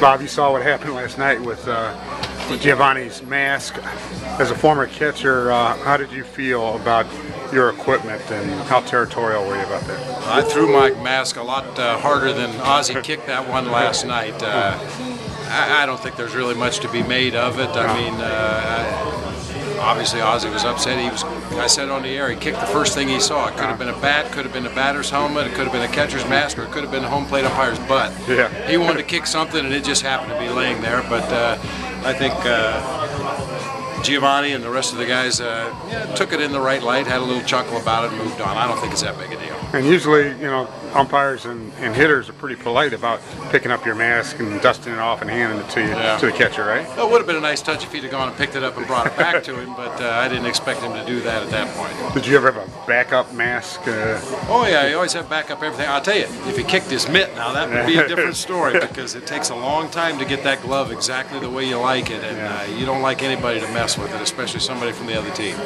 Bob, you saw what happened last night with, uh, with Geovany's mask. As a former catcher, uh, how did you feel about your equipment and how territorial were you about that? I threw my mask a lot uh, harder than Ozzie kicked that one last night. Uh, I, I, don't think there's really much to be made of it. I mean, uh, obviously Ozzie was upset. He was. I said on the air, he kicked the first thing he saw. It could have been a bat, could have been a batter's helmet, it could have been a catcher's mask, or it could have been a home plate umpire's butt. Yeah. He wanted to kick something, and it just happened to be laying there. But uh, I think. Uh, Geovany and the rest of the guys uh, yeah, took it in the right light, had a little chuckle about it, and moved on. I don't think it's that big a deal. And usually, you know, umpires and, and hitters are pretty polite about picking up your mask and dusting it off and handing it to you yeah. to the catcher, right? Well, it would have been a nice touch if he'd have gone and picked it up and brought it back to him, but uh, I didn't expect him to do that at that point. Did you ever have a backup mask? Uh... Oh yeah, you always have backup everything. I'll tell you, if he kicked his mitt now, that would be a different story because it takes a long time to get that glove exactly the way you like it, and yeah. uh, you don't like anybody to mess with it, especially somebody from the other team.